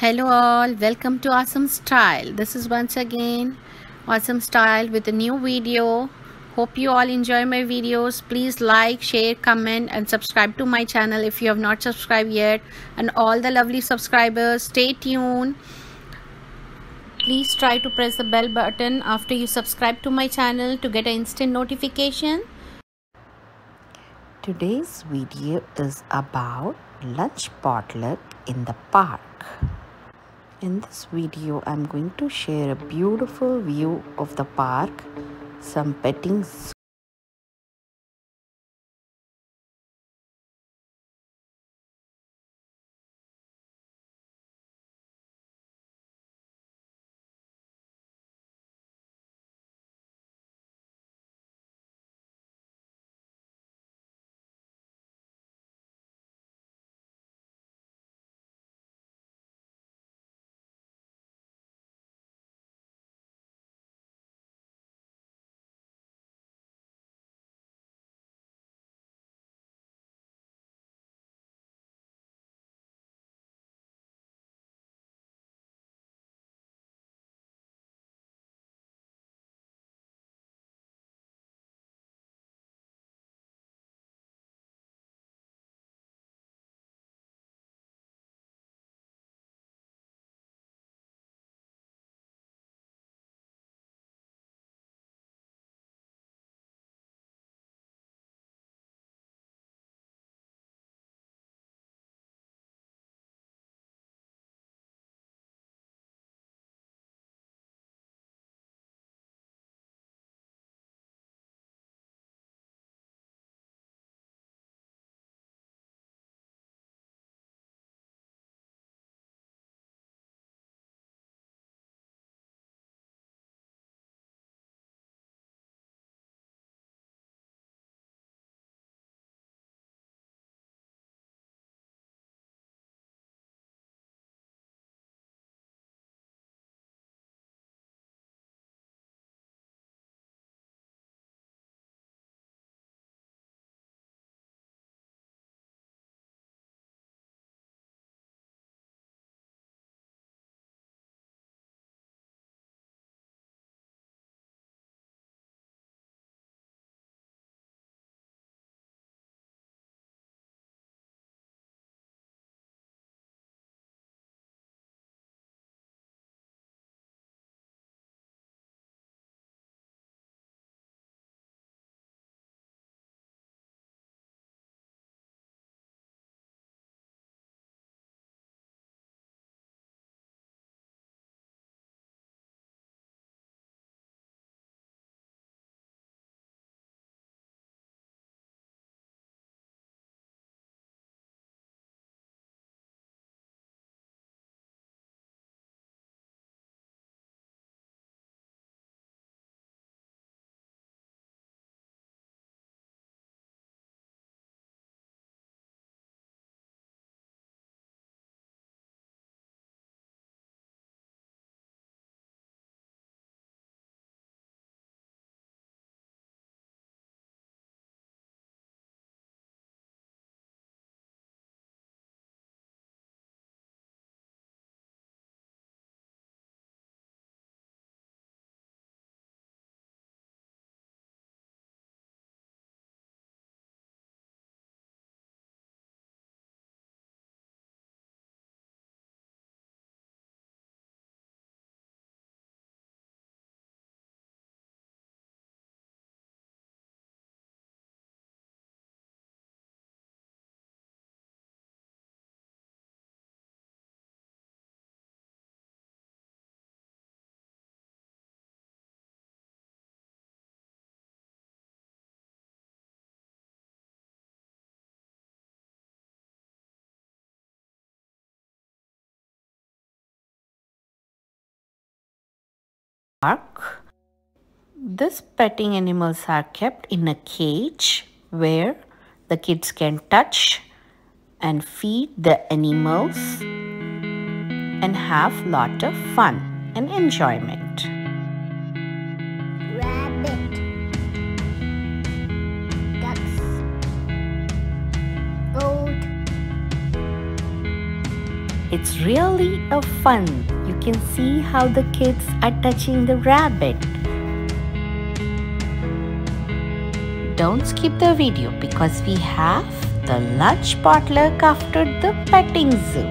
Hello all, welcome to Awesome Style. This is once again Awesome Style with a new video. Hope you all enjoy my videos. Please like, share, comment and subscribe to my channel if you have not subscribed yet. And all the lovely subscribers, stay tuned. Please try to press the bell button after you subscribe to my channel to get an instant notification. Today's video is about lunch potluck in the park. In this video, I'm going to share a beautiful view of the park, some petting park. This petting animals are kept in a cage where the kids can touch and feed the animals and have lot of fun and enjoyment. Rabbit. Ducks. Goat. It's really a fun. Can see how the kids are touching the rabbit. Don't skip the video because we have the lunch potluck after the petting zoo.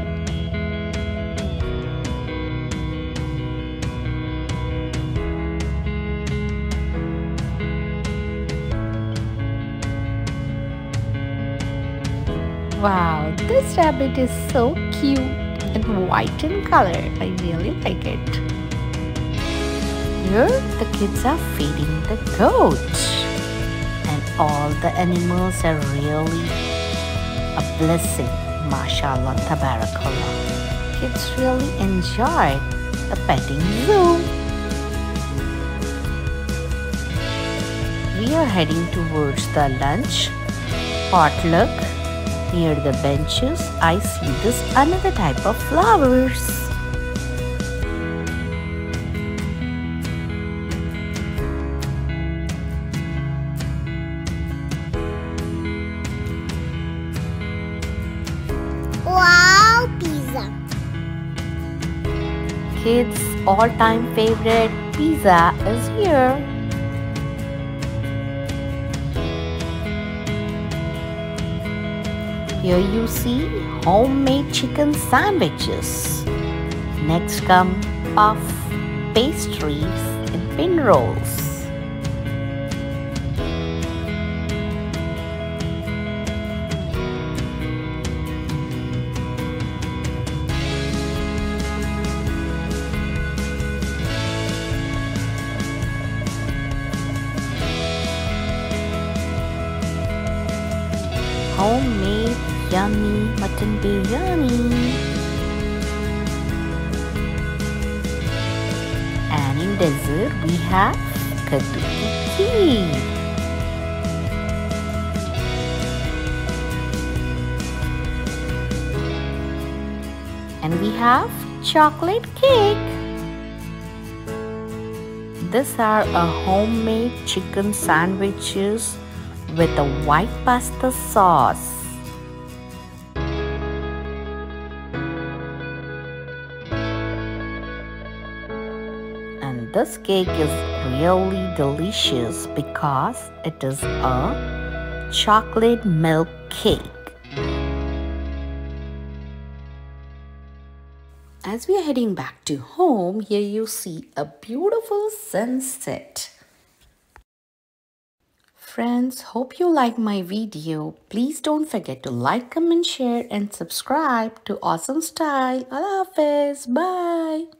Wow, this rabbit is so cute and white in color. I really like it. Here the kids are feeding the goats. And all the animals are really a blessing. MashaAllah, Tabarakallah. Kids really enjoy the petting zoo. We are heading towards the lunch potluck Near the benches, I see this another type of flowers. Wow, pizza. Kids' all-time favorite pizza is here. Here you see homemade chicken sandwiches. Next come puff, pastries and pin rolls. homemade yummy mutton biryani. And in dessert we have kaddu kheer. And we have chocolate cake. These are a homemade chicken sandwiches with a white pasta sauce. And this cake is really delicious because it is a chocolate milk cake. As we are heading back to home, here you see a beautiful sunset. Friends, hope you like my video. Please don't forget to like, comment, share and subscribe to Awesome Style. Allah Hafiz. Bye.